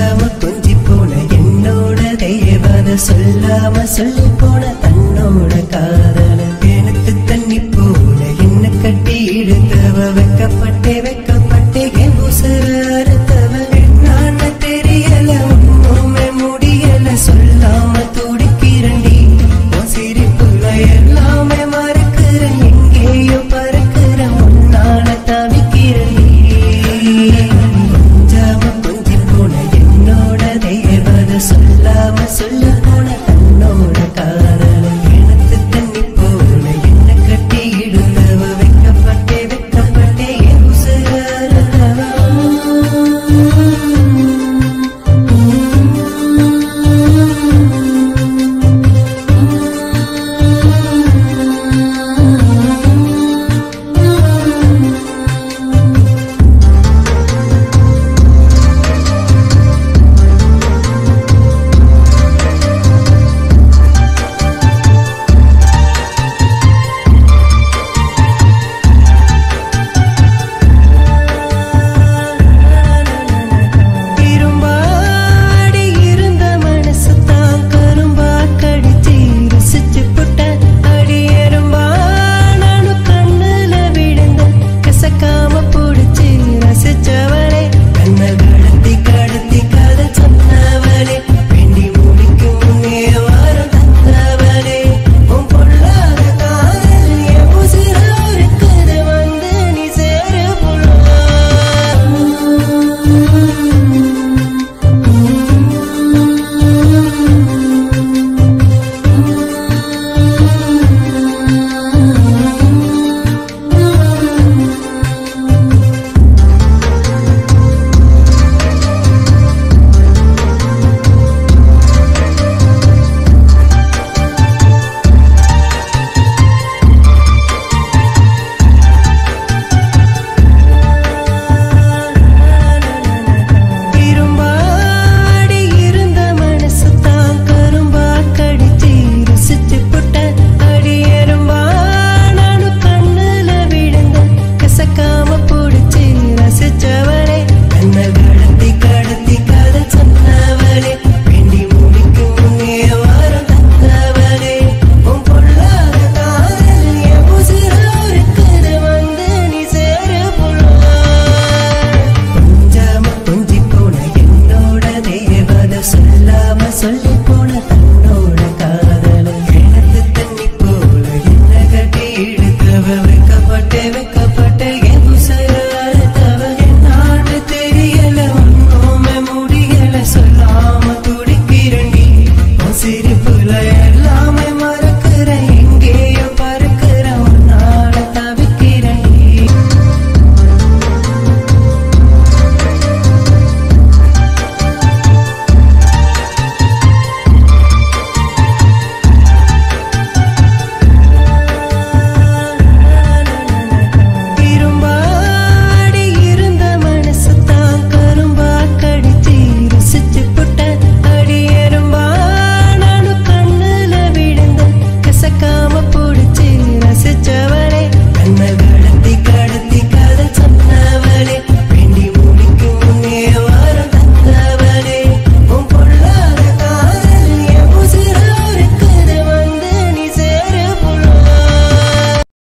சொல்லாம கொஞ்சி போன என்னோட தேவத சொல்லாம சொல்லி போன தன்னோட காதல believe